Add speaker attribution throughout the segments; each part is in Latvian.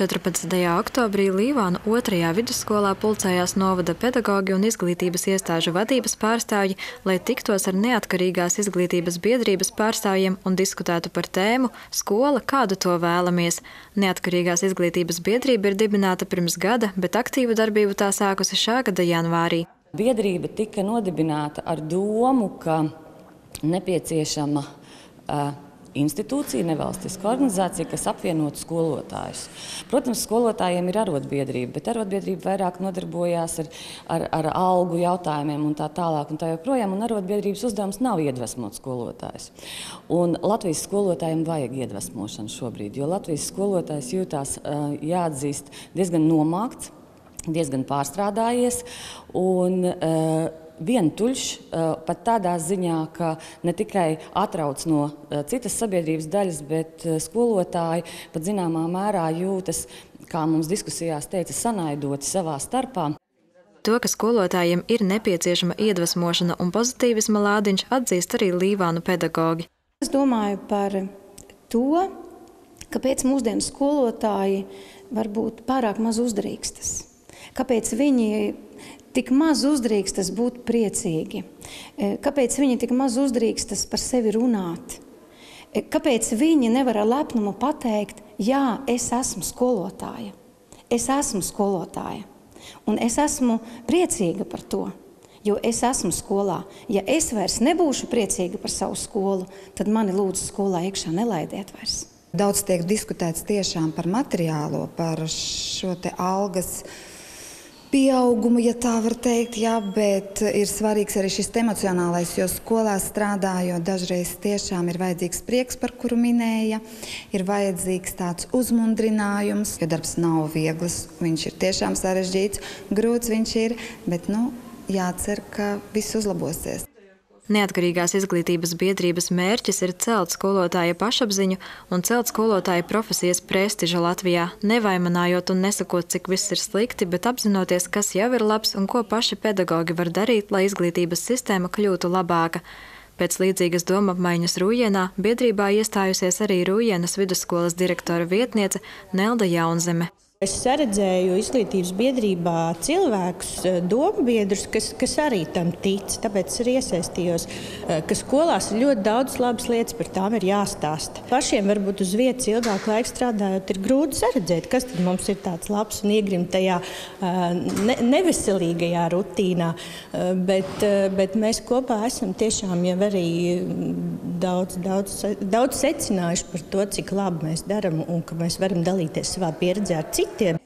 Speaker 1: 14. oktobrī Līvānu otrajā vidusskolā pulcējās novada pedagoģi un izglītības iestāžu vadības pārstāvji, lai tiktos ar neatkarīgās izglītības biedrības pārstāvjiem un diskutētu par tēmu Skola, kādu to vēlamies. Neatkarīgās izglītības biedrība ir dibināta pirms gada, bet aktīvu darbību tā sākusi šā gada janvārī.
Speaker 2: Biedrība tika nodibināta ar domu, ka nepieciešama uh, institūcija, nevalstiska organizācija, kas apvienotu skolotājus. Protams, skolotājiem ir arotbiedrība, bet arotbiedrība vairāk nodarbojās ar, ar, ar algu jautājumiem un tā tālāk. Un tā joprojām, un arotbiedrības uzdevums nav iedvesmot skolotājus. Un Latvijas skolotājiem vajag iedvesmošanu šobrīd, jo Latvijas skolotājs jūtās jāatzīst diezgan nomākts, diezgan pārstrādājies. Un, uh, vientuļš, pat tādā ziņā, ka ne tikai atrauc no citas sabiedrības daļas, bet skolotāji pat zināmā mērā jūtas, kā mums diskusijās teica, sanaidoti savā starpā.
Speaker 1: To, ka skolotājiem ir nepieciešama iedvesmošana un pozitīvisma lādiņš, atzīst arī Līvānu pedagoģi.
Speaker 3: Es domāju par to, kāpēc mūsdienu skolotāji varbūt pārāk maz uzdrīkstas. Kāpēc viņi tik maz uzdrīkstas būt priecīgi? E, kāpēc viņi tik maz uzdrīkstas par sevi runāt? E, kāpēc viņi nevar ar lepnumu pateikt, jā, es esmu skolotāja, es esmu skolotāja, un es esmu priecīga par to, jo es esmu skolā. Ja es vairs nebūšu priecīga par savu skolu, tad mani lūdzu skolā iekšā nelaidiet vairs.
Speaker 4: Daudz tiek diskutēts tiešām par materiālo, par šo te algas pieaugumu, ja tā var teikt, jā, bet ir svarīgs arī šis emocionālais, jo skolā strādājot dažreiz tiešām ir vajadzīgs prieks, par kuru minēja, ir vajadzīgs tāds uzmundrinājums, jo darbs nav viegls, viņš ir tiešām sarežģīts, grūts viņš ir, bet nu, jācer, ka viss uzlabosies.
Speaker 1: Neatkarīgās izglītības biedrības mērķis ir celt skolotāja pašapziņu un celt skolotāja profesijas prestižu Latvijā, nevaimanājot un nesakot, cik viss ir slikti, bet apzinoties, kas jau ir labs un ko paši pedagogi var darīt, lai izglītības sistēma kļūtu labāka. Pēc līdzīgas domapmaiņas Rūjienā biedrībā iestājusies arī Rūjienas vidusskolas direktora vietniece Nelda Jaunzeme.
Speaker 5: Es saredzēju izglītības biedrībā cilvēkus, eh, domu biedrus, kas, kas arī tam tic. Tāpēc es arī iesaistījos, eh, ka skolās ir ļoti daudz labas lietas, par tām ir jāstāsta. Pašiem varbūt uz vietas ilgāk laika strādājot, ir grūti saredzēt, kas mums ir tāds labs un iegrimt tajā eh, ne, neveselīgajā rutīnā. Bet, bet mēs kopā esam tiešām jau arī daudz, daudz, daudz secinājuši par to, cik labi mēs darām un ka mēs varam dalīties savā pieredzē ar citiem citiem.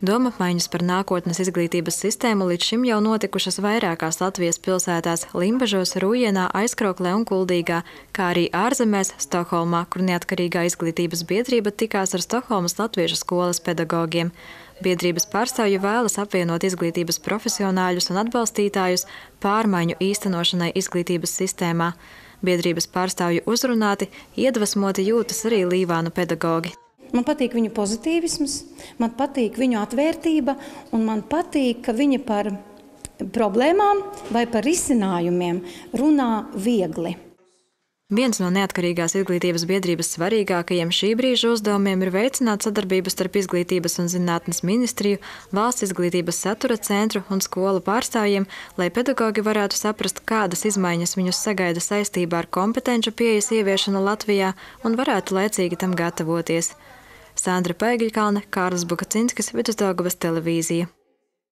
Speaker 1: Domapmaiņas par nākotnes izglītības sistēmu līdz šim jau notikušas vairākās Latvijas pilsētās - Limbažos, Rūjienā, Aizkroklē un Kuldīgā, kā arī ārzemēs - Stokholmā, kur neatkarīgā izglītības biedrība tikās ar Stokholmas latviešu skolas pedagogiem. Biedrības pārstāvju vēlas apvienot izglītības profesionāļus un atbalstītājus pārmaiņu īstenošanai izglītības sistēmā. Biedrības pārstāvju uzrunāti, iedvesmoti jūtas arī Līvānu pedagogi.
Speaker 3: Man patīk viņu pozitīvisms, man patīk viņu atvērtība, un man patīk, ka viņa par problēmām vai par risinājumiem runā viegli.
Speaker 1: Viens no neatkarīgās izglītības biedrības svarīgākajiem šī brīža uzdevumiem ir veicināt sadarbību starp Izglītības un zinātnes ministriju, valsts izglītības satura centru un skolu pārstāvjiem, lai pedagogi varētu saprast, kādas izmaiņas viņus sagaida saistībā ar kompetenču pieejas ieviešanu Latvijā un varētu laicīgi tam gatavoties. Sandra Pēgļkalne, Kārlis Bukacinskis, Vidusdaugavas televīzija.